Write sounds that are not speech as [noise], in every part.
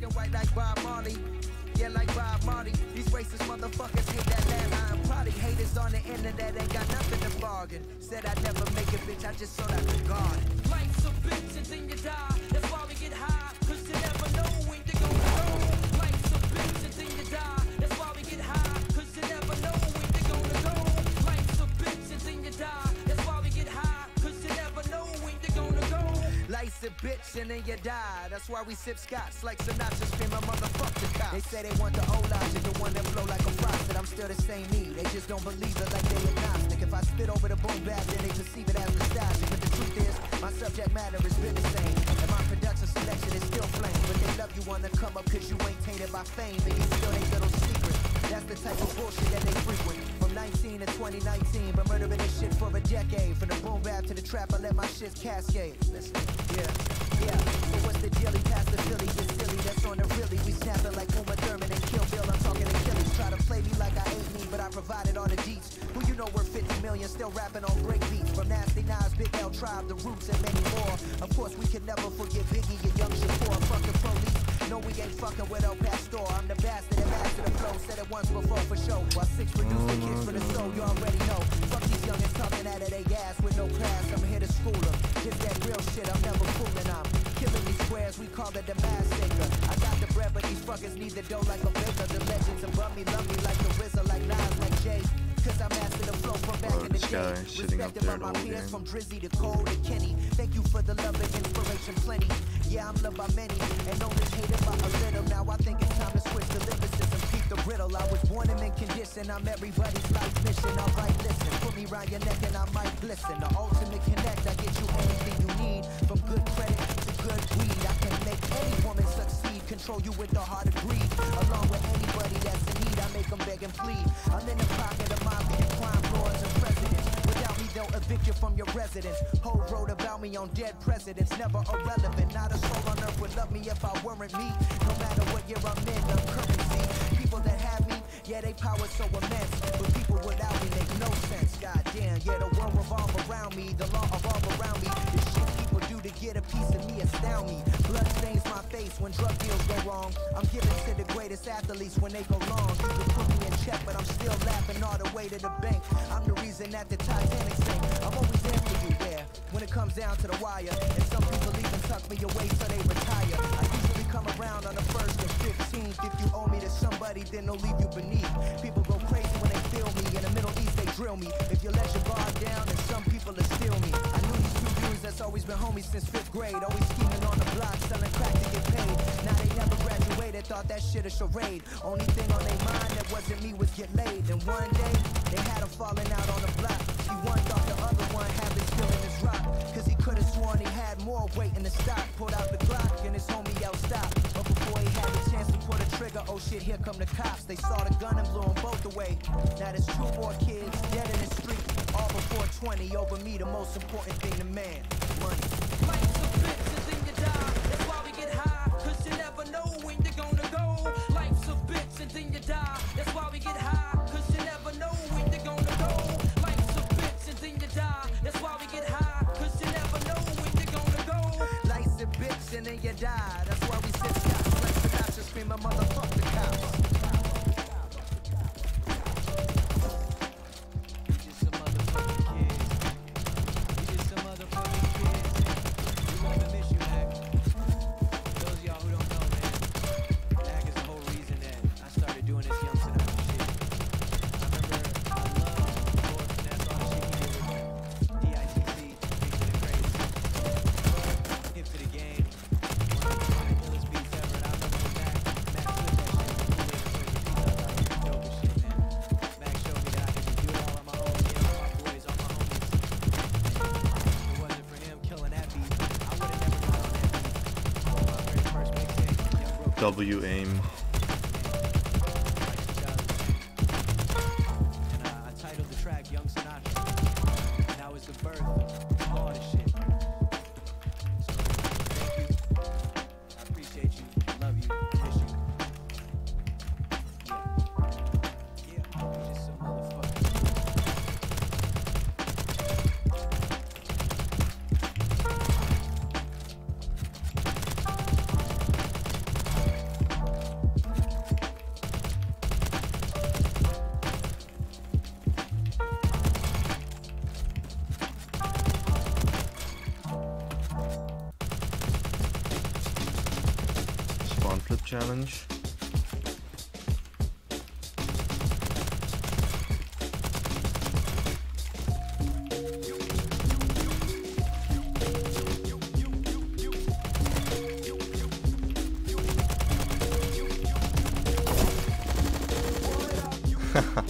black and white like Bob Marley. Yeah, like Bob Marley. These racist motherfuckers hate that landline party. Haters on the internet ain't got nothing to bargain. Said I'd never make it, bitch. I just saw that guard. Life's a bitch and then you die. Bitch and then you die. That's why we sip scotch like Sinatra screaming motherfucker cops. They say they want the old logic, the one that flow like a faucet. I'm still the same me. They just don't believe it like they agnostic. If I spit over the boom bap, then they perceive it as nostalgic. But the truth is, my subject matter has been the same. And my production selection is still flame. But they love you wanna come up cause you ain't tainted by fame. And you still ain't little secret. That's the type of bullshit that they frequent. From 19 to 2019, been murdering this shit for a decade. From the boom bap to the trap, I let my shit cascade. Listen, yeah, yeah. So what's the deal? He passed the Philly, just silly. That's on the really. We snapping like Uma Thurman and Kill Bill. I'm talking Achilles. Try to play me like I ain't me, but I provided all the deets. Who you know we're 50 million, still rapping on break beats. From Nasty Nas, Big L Tribe, The Roots, and many more. Of course, we can never forget Biggie and Young Shakur. Fuck the police. No, we ain't fucking with El Pastor. I'm the bastard flow. Said it once before for show. While six produce the kids for the soul, you already know. Fuck these youngins talking out of their gas with no class. I'm here to school them. Just that real shit, I'm never fooling. I'm killing these squares, we call it the mass taker. I got the bread, but these fuckers need the dough like a baker. The legends above me love me like the RZA, like Nas, like Jay. Cause I mastered the flow from back Oh, in the day. Respected by my peers game. from Drizzy to Cole to Kenny. Thank you for the love and inspiration plenty. Yeah, I'm loved by many and as hated by a little. Now I think it's time to switch the lyricism. The riddle. I was born in mint condition. I'm everybody's life mission. Alright, listen. Put me round your neck and I might glisten. The ultimate connect. I get you anything you need. From good credit to good weed. I can make any woman succeed. Control you with the heart of greed. Along with anybody that's in need. I make them beg and plead. I'm in the pocket of mafia, crime lords, and presidents. They'll evict you from your residence. Hov wrote about me on dead presidents. Never irrelevant. Not a soul on earth would love me if I weren't me. No matter what year I'm in, I'm currency. People that have me, yeah, they power so immense. But people without me make no sense. God damn, yeah, the world revolve around me. The law evolve around me. The shit people do to get a piece of me astound me. Blood stains my face when drug deals go wrong. I'm giving to the greatest athletes when they go long. Check, but I'm still laughing all the way to the bank. I'm the reason that the Titanic sank. I'm always there for you there when it comes down to the wire. And some people even tuck me away so they retire. I usually come around on the first and 15th. If you owe me to somebody, then they'll leave you beneath. People go crazy when they feel me. In the Middle East, they drill me. If you let your guard down, then some people will steal me. I knew these two dudes that's always been homies since fifth grade. Always scheming on the block, selling crack to get paid. Now never graduated, thought that shit a charade. Only thing on their mind that wasn't me was get laid. And one day, they had a falling out on the block. See, one thought the other one had been stealing his rock. Cause he could've sworn he had more weight in the stock. Pulled out the Glock and his homie out stopped. But before he had the chance to pull the trigger, oh shit, here come the cops. They saw the gun and blew them both away. Now there's two more kids dead in the street. All before 20. Over me, the most important thing to man. Money. Life's a bitch and then you die. That's why we get high. And then you die. That's why we get high. Cause you never know when you're gonna go. Life's a bitch and then you die. That's why we get high. Cause you never know when you're gonna go. Life's a bitch and then you die. W aim. challenge. Haha [laughs]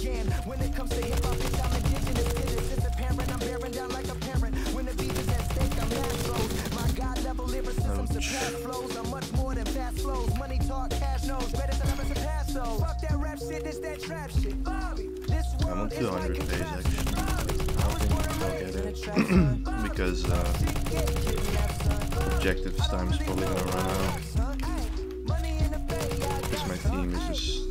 again. When it comes to hip hop, bitch, I'm indigenous. It is it's apparent, I'm bearing down like a parent. When the beat is at stake, I'm last My God level lyricism oh, surpass flows. I'm much more than fast flows. Money talk, cash knows. Better than ever surpass those. Fuck that rap shit, this that trap shit. Bobby, this world I'm on 200 is like a days, Bobby, I was born and raised because uh, time is probably gonna run out. My theme is just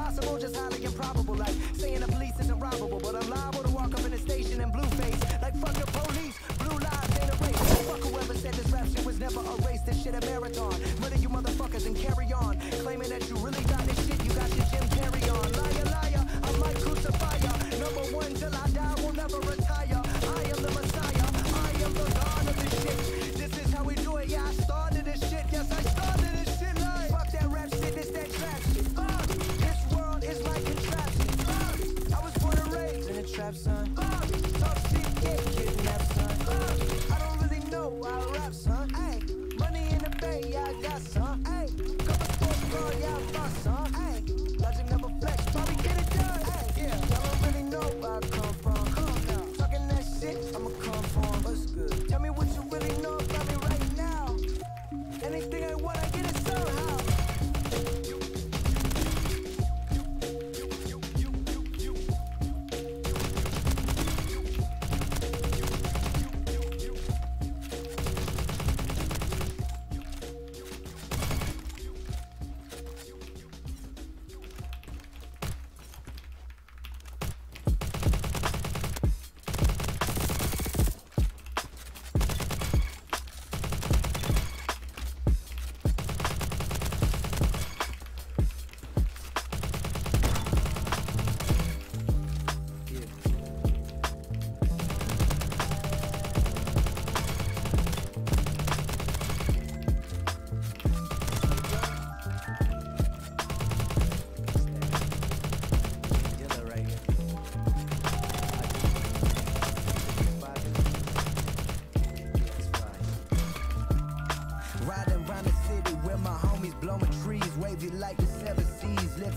never a race, this shit a marathon. Murder you motherfuckers and carry on.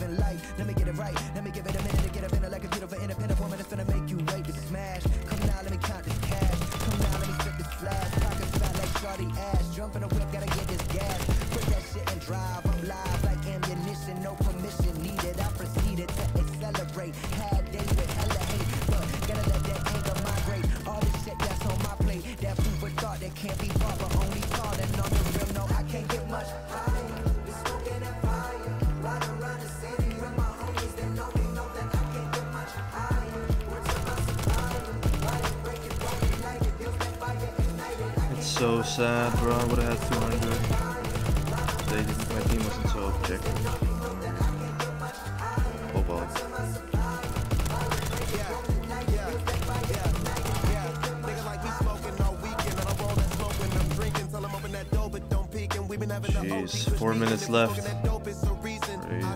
living life. Let me get it right. Let me give it a minute to get up in it like a beautiful independent woman that's gonna make you wait to smash. Come now, let me count this cash. Come now, let me flip this flash. Pockets fat like shorty ass. Jump in the whip, gotta get this gas. Put that shit and drive. I'm live like ammunition, no permission needed. I proceeded to accelerate. Had days with hella hate, but gotta let that anger migrate. All this shit that's on my plate, that food for thought that can't be bought, but so sad, bro. I would have had 200. They didn't, my team wasn't so objective. Oh well. Jeez, four minutes left. Crazy.